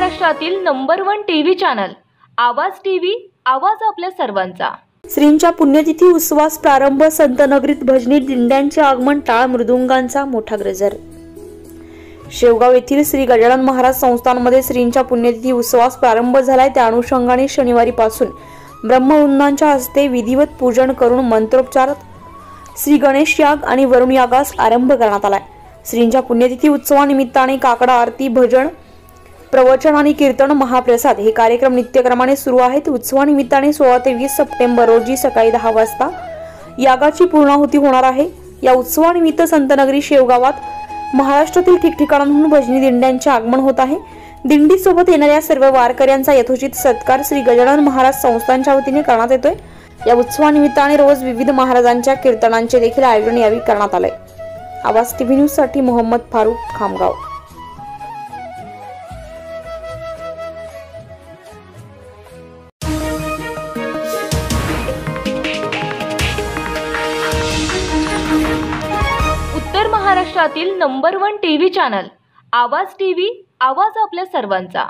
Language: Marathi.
महाराष्ट्रातील number one TV channel Awaaz TV Awaaz आपल्या सर्वांचा. श्रींच्या पुण्यतिथी उत्सवास प्रारंभ संतनगरीत भजनी दिंड्यांचे आगमन टाळ मृदुंगांचा मोठा गजर शेवगाव येथील श्री गजानन महाराज संस्थानमध्ये श्रींच्या पुण्यतिथी उत्सवास प्रारंभ झालाय. त्या अनुषंगाने शनिवारीपासून ब्रह्मवृंदांच्या हस्ते विधिवत पूजन करून मंत्रोपचार श्री गणेश याग आणि वरुण यागास आरंभ करण्यात आलाय. श्रींच्या पुण्यतिथी उत्सवानिमित्ताने काकडा आरती भजन प्रवचन आणि कीर्तन महाप्रसाद हे कार्यक्रम नित्यक्रमाने सुरू आहेत. उत्सवानिमित्ताने सोळा ते वीस सप्टेंबर रोजी सकाळी दहा वाजता यागाची पूर्णाहुती होणार आहे. या उत्सवानिमित्त संतनगरी शेवगावात महाराष्ट्रातील ठिकठिकाणांहून भजनी दिंड्यांचे आगमन होत आहे. दिंडीसोबत येणाऱ्या सर्व वारकऱ्यांचा यथोचित सत्कार श्री गजानन महाराज संस्थांच्या वतीने करण्यात येतोय. या उत्सवानिमित्ताने रोज विविध महाराजांच्या कीर्तनांचे देखील आयोजन यावेळी करण्यात आलंय. आवाज टीव्ही न्यूजसाठी मोहम्मद फारुख खामगाव. महाराष्ट्रातील number one TV channel Awaaz T V Awaaz आपल्या सर्वांचा.